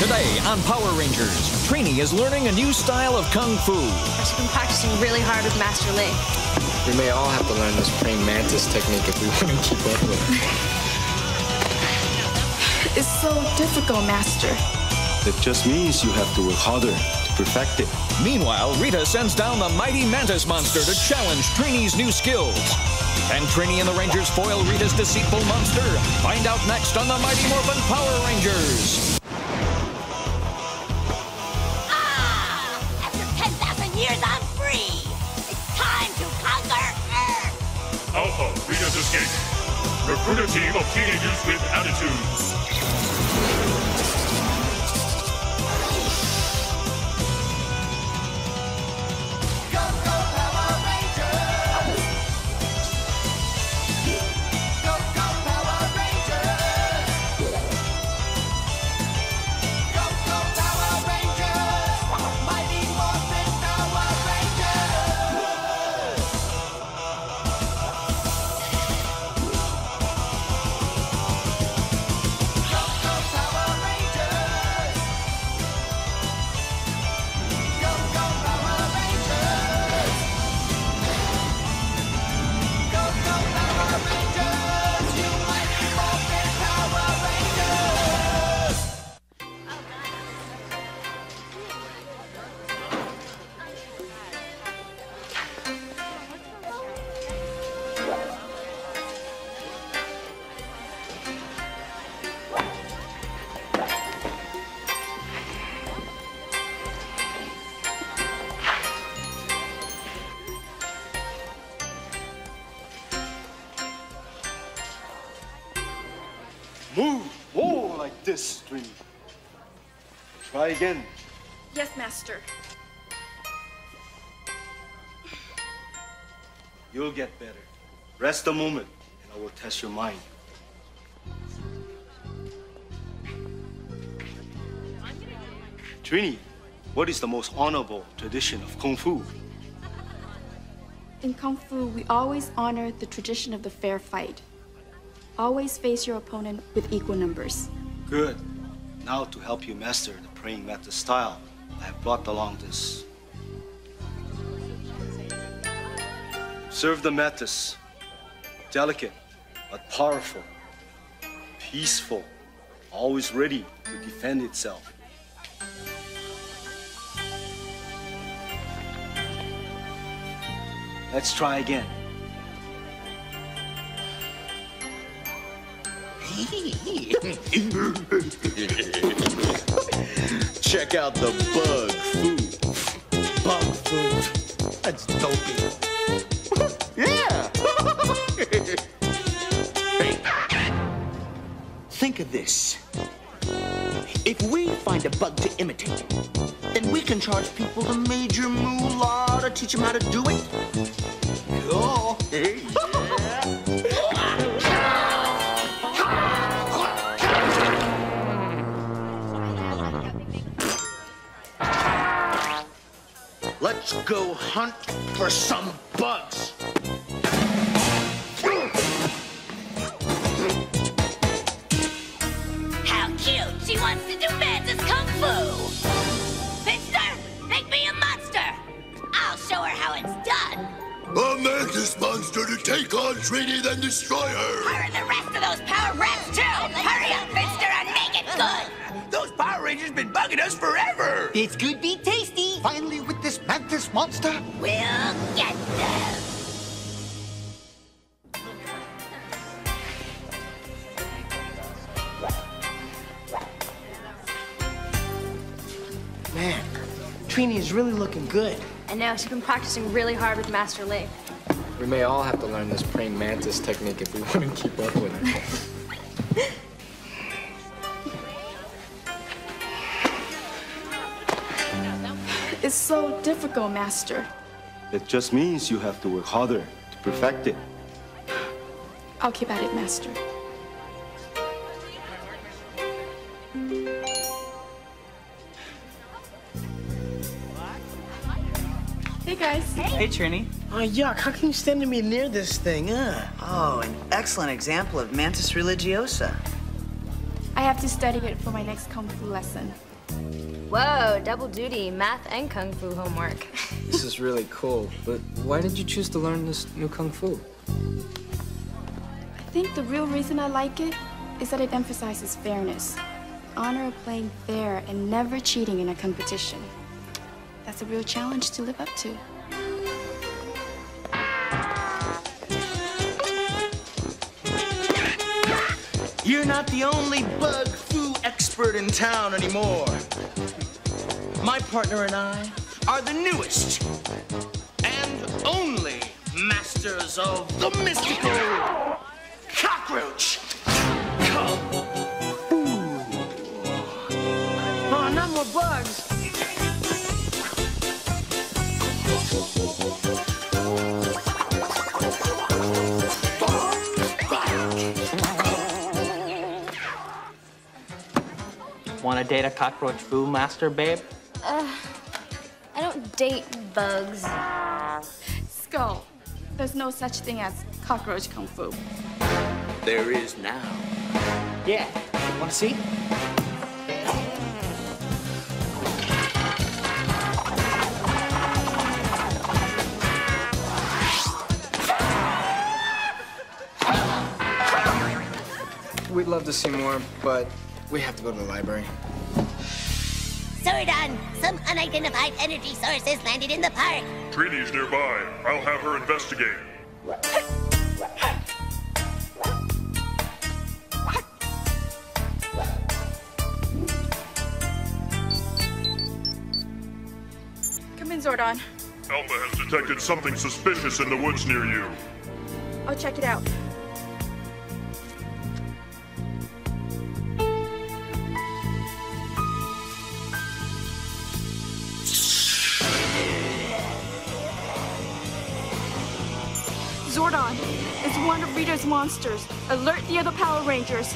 Today on Power Rangers, Trini is learning a new style of kung fu. She's been practicing really hard with Master Lee. We may all have to learn this praying mantis technique if we want to keep up with it. It's so difficult, Master. It just means you have to work harder to perfect it. Meanwhile, Rita sends down the mighty mantis monster to challenge Trini's new skills. Can Trini and the Rangers foil Rita's deceitful monster? Find out next on the Mighty Morphin Power Rangers. Rita's escape. Recruit a team of teenagers with attitudes. Move more like this, Trini. Try again. Yes, Master. You'll get better. Rest a moment, and I will test your mind. Trini, what is the most honorable tradition of Kung Fu? In Kung Fu, we always honor the tradition of the fair fight. Always face your opponent with equal numbers. Good. Now, to help you master the praying method style, I have brought along this. Serve the mantis. Delicate, but powerful. Peaceful, always ready to defend itself. Let's try again. Check out the bug food. Bug food. That's dopey. yeah. hey. Think of this. If we find a bug to imitate, then we can charge people a major moolah to teach them how to do it. Cool. Hey. Let's go hunt for some bugs. How cute! She wants to do Mantis Kung Fu! Finster, make me a monster! I'll show her how it's done! A mantis monster to take on Trini, then destroy her. Her and the rest of those power rats too! Hurry up, Finster, and make it good! Those Power Rangers been bugging us forever. It's good be tasty. Finally, with this mantis monster. We'll get them! Man, Trini is really looking good. I know, she's been practicing really hard with Master Lee. We may all have to learn this praying mantis technique if we want to keep up with it. It's so difficult, Master. It just means you have to work harder to perfect it. I'll keep at it, Master. Hey, guys. Hey, Trini. Oh, yuck. How can you stand to me near this thing, huh? Oh, an excellent example of Mantis religiosa. I have to study it for my next Kung Fu lesson. Whoa, double duty, math and kung fu homework. This is really cool, but why did you choose to learn this new kung fu? I think the real reason I like it is that it emphasizes fairness. Honor of playing fair and never cheating in a competition. That's a real challenge to live up to. You're not the only bug foo expert in town anymore. My partner and I are the newest and only masters of the mystical cockroach. Oh, not more bugs. Date a cockroach foo master, babe? Uh, I don't date bugs. Skull, there's no such thing as cockroach kung fu. There is now. Yeah. Want to see? We'd love to see more, but we have to go to the library. Zordon, some unidentified energy sources landed in the park. Trini's nearby. I'll have her investigate. Come in, Zordon. Alpha has detected something suspicious in the woods near you. I'll check it out. Rita's monsters. Alert the other Power Rangers.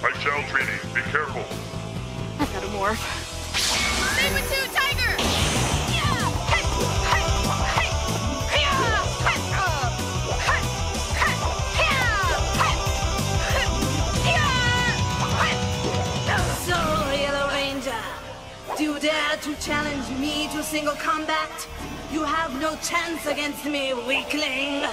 I shall, Trini. Be careful. I've got to morph. Saber-tooth tiger! So, Yellow Ranger, do you dare to challenge me to single combat? You have no chance against me, weakling.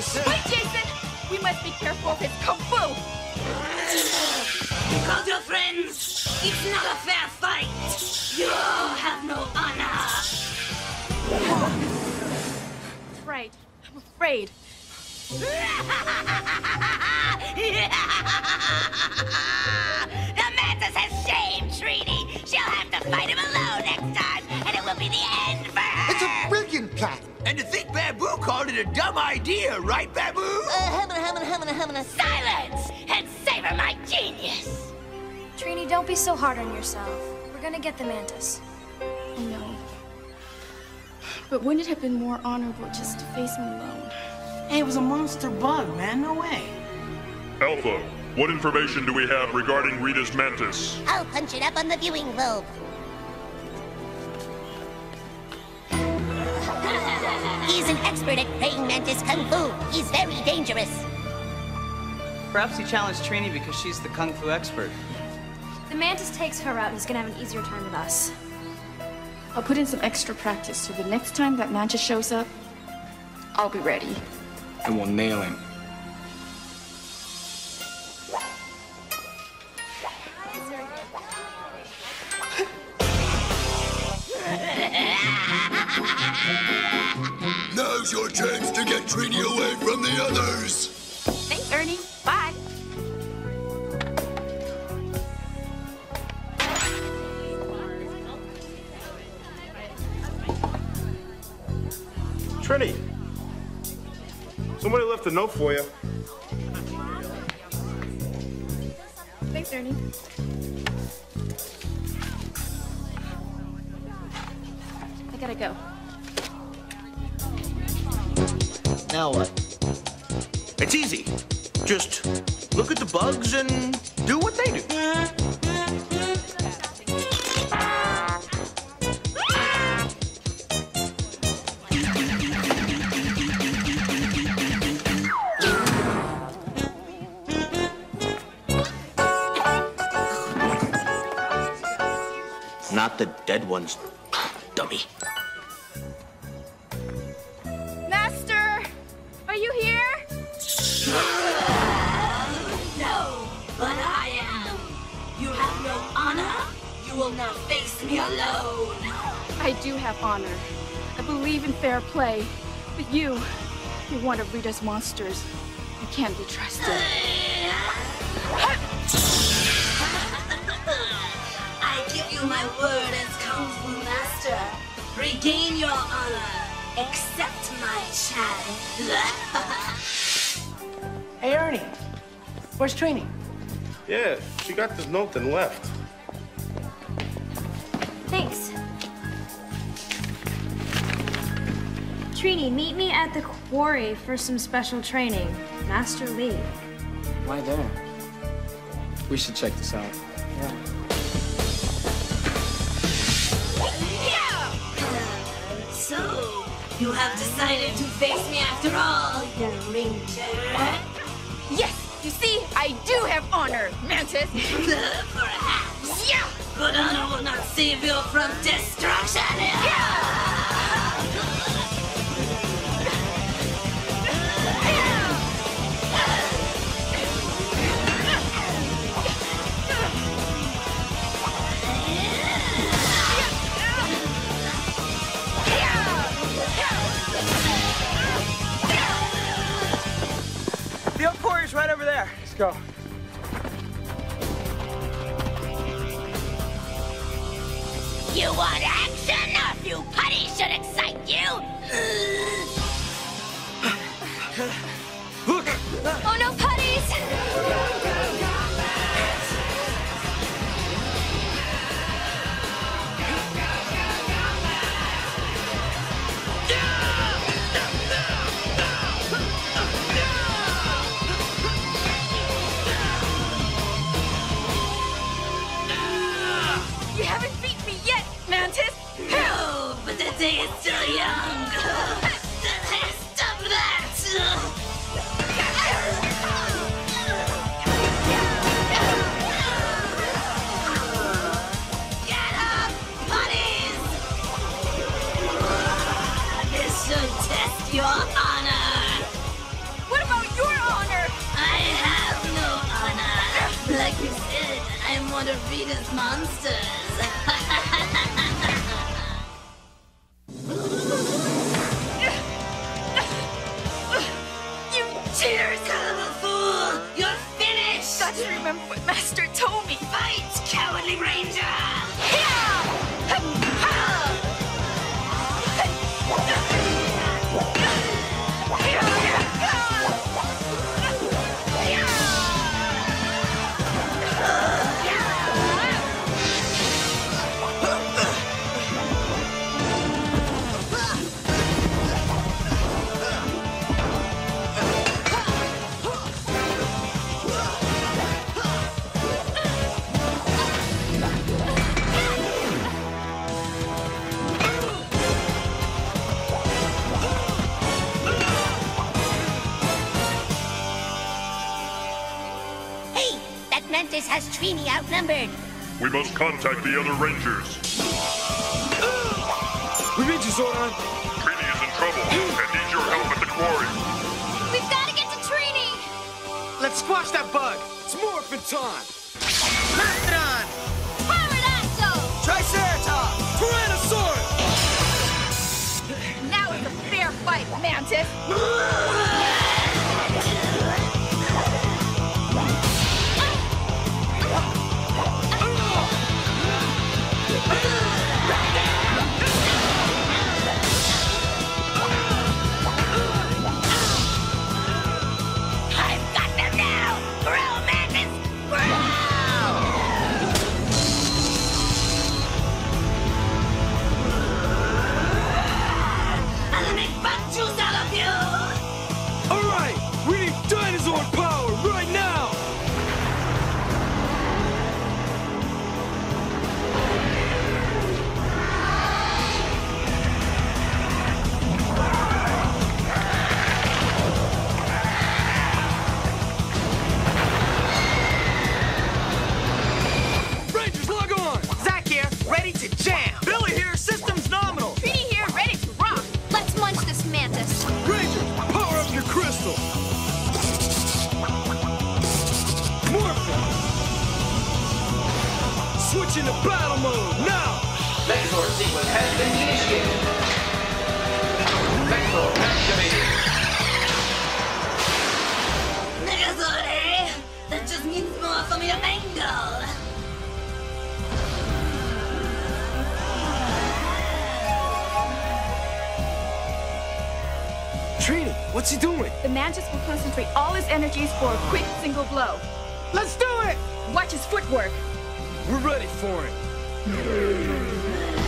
You, Wait, Jason! We must be careful of his kung fu! Because your friends, it's not a fair fight. You have no honor. Afraid. I'm afraid. the Mantis has shamed Trini. She'll have to fight him alone next time, and it will be the end for her. It's a brilliant plan. And to think Baboo it a dumb idea, right, Baboo? Uh, Silence and savor my genius. Trini, don't be so hard on yourself. We're gonna get the mantis. I know. But wouldn't it have been more honorable just to face him alone? Hey, it was a monster bug, man. No way. Alpha, what information do we have regarding Rita's mantis? I'll punch it up on the viewing globe. He's an expert at praying mantis kung fu. He's very dangerous. Perhaps he challenged Trini because she's the kung fu expert. The mantis takes her out, and he's gonna have an easier time with us. I'll put in some extra practice so the next time that Mantis shows up, I'll be ready. And we'll nail him. Trini, somebody left a note for you. Thanks, Ernie. I Gotta go. Now what? It's easy. Just look at the bugs and do what they do. Mm-hmm. Not the dead ones, dummy. Master! Are you here? No, but I am. You have no honor. You will not face me alone. I do have honor. I believe in fair play. But you, you're one of Rita's monsters. You can't be trusted. I my word as Kung Fu Master. Regain your honor. Accept my challenge. Hey, Ernie. Where's Trini? Yeah, she got this note and left. Thanks. Trini, meet me at the quarry for some special training. Master Lee. Why there? We should check this out. You have decided to face me after all, young ranger. Yes! You see, I do have honor, Mantis! Perhaps. Yeah! But honor will not save you from destruction. Your honor. What about your honor? I have no honor. Like you said, I'm one of Rita's monsters. You Cheers, son of a fool! You're finished! got to remember what Master told me. Fight, cowardly ranger! Outnumbered. We must contact the other Rangers. We need you, Zordon. Trini is in trouble and needs your help at the quarry. We've got to get to Trini! Let's squash that bug. It's morphin' time. Mastodon! Pterodactyl! Triceratops! Tyrannosaurus! Now is a fair fight, Mantis! into battle mode, now! Vector sequence has been initiated. Vector activated. Megazord, that just means more for me to mangle. Trini, what's he doing? The Mantis will concentrate all his energies for a quick single blow. Let's do it! Watch his footwork. We're ready for it.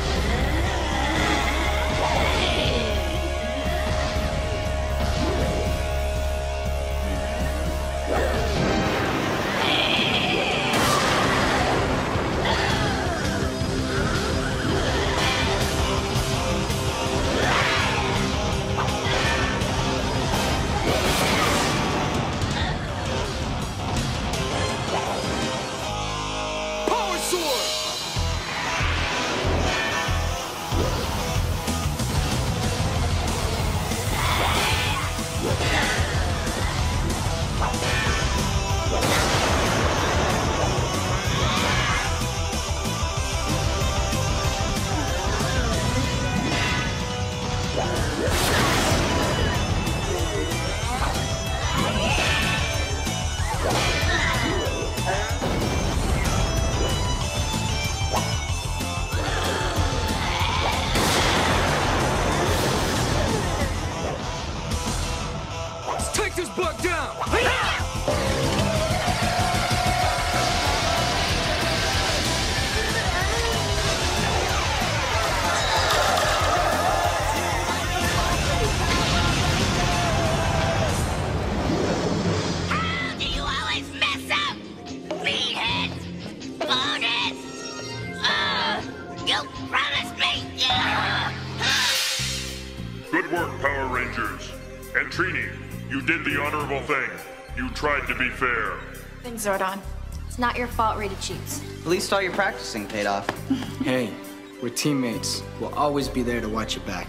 Honorable thing. You tried to be fair. Thanks, Zordon. It's not your fault, Rita cheats. At least all your practicing paid off. Hey, we're teammates. We'll always be there to watch your back.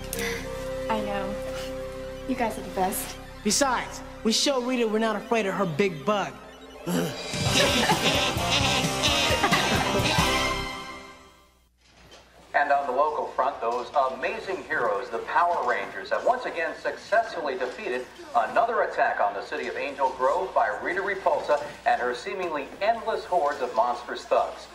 I know. You guys are the best. Besides, we show Rita we're not afraid of her big bug. amazing heroes, the Power Rangers, have once again successfully defeated another attack on the city of Angel Grove by Rita Repulsa and her seemingly endless hordes of monstrous thugs.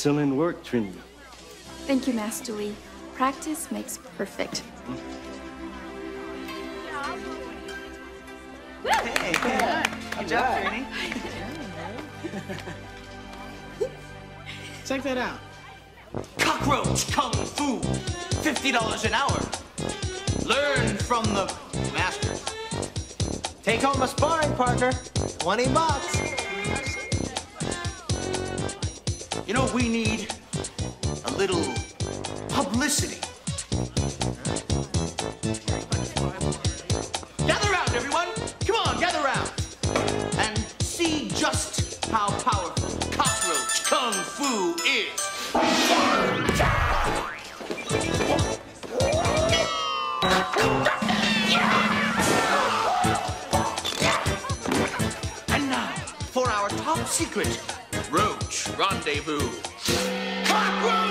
Excellent work, Trinity. Thank you, Master Lee. Practice makes perfect. Hey, good job, Trini. Check that out. Cockroach Kung Fu. $50 an hour. Learn from the masters. Take home a sparring partner. 20 bucks. You know, we need a little publicity. Gather round, everyone. Come on, gather round. And see just how powerful cockroach kung fu is. And now, for our top secret Rendezvous. Cockroach